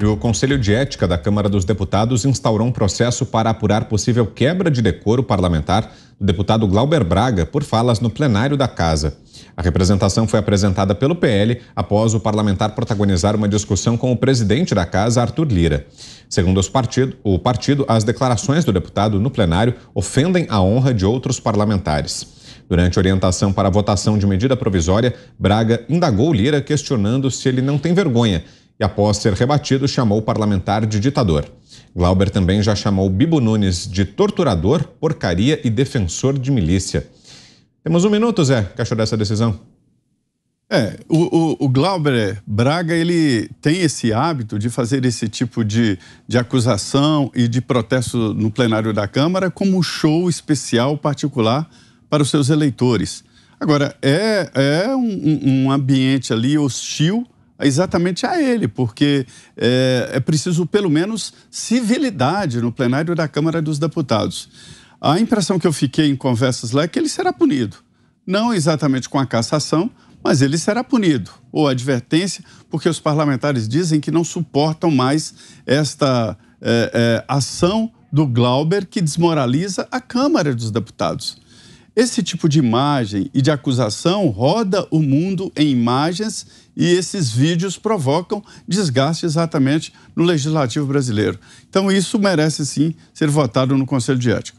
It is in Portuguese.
O Conselho de Ética da Câmara dos Deputados instaurou um processo para apurar possível quebra de decoro parlamentar do deputado Glauber Braga por falas no plenário da Casa. A representação foi apresentada pelo PL após o parlamentar protagonizar uma discussão com o presidente da Casa, Arthur Lira. Segundo partido, o partido, as declarações do deputado no plenário ofendem a honra de outros parlamentares. Durante orientação para a votação de medida provisória, Braga indagou Lira questionando se ele não tem vergonha e, após ser rebatido, chamou o parlamentar de ditador. Glauber também já chamou Bibo Nunes de torturador, porcaria e defensor de milícia. Temos um minuto, Zé. Que achou dessa decisão? É, o, o, o, Glauber Braga, ele tem esse hábito de fazer esse tipo de, de acusação e de protesto no plenário da Câmara como um show especial particular para os seus eleitores. Agora, é, é um, um ambiente ali hostil exatamente a ele, porque é, é preciso, pelo menos, civilidade no plenário da Câmara dos Deputados. A impressão que eu fiquei em conversas lá é que ele será punido. Não exatamente com a cassação, mas ele será punido, ou advertência, porque os parlamentares dizem que não suportam mais esta é, é, ação do Glauber que desmoraliza a Câmara dos Deputados. Esse tipo de imagem e de acusação roda o mundo em imagens e esses vídeos provocam desgaste exatamente no legislativo brasileiro. Então, isso merece sim ser votado no Conselho de Ética.